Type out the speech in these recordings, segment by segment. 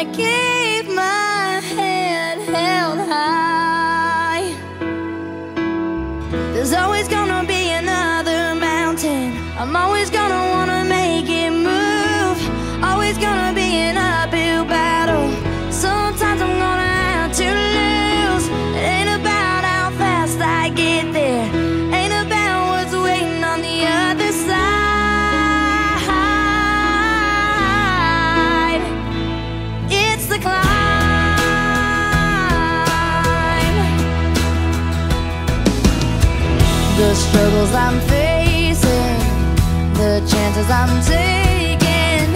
Gotta keep my head held high. There's always gonna be another mountain. I'm always gonna The struggles I'm facing, the chances I'm taking,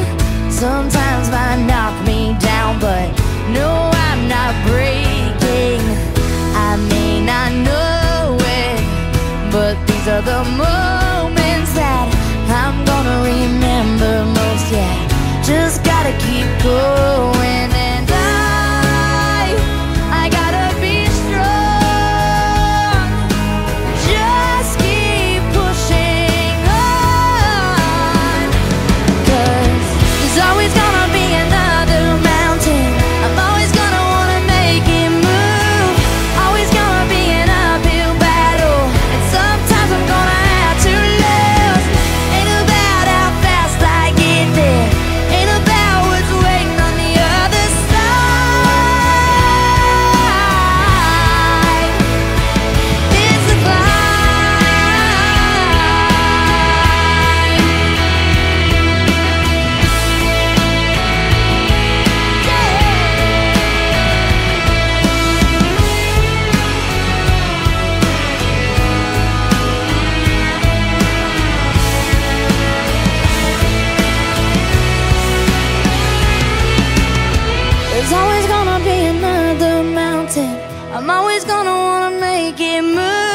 sometimes might knock me down, but no, gonna be another mountain. I'm always gonna wanna make it move.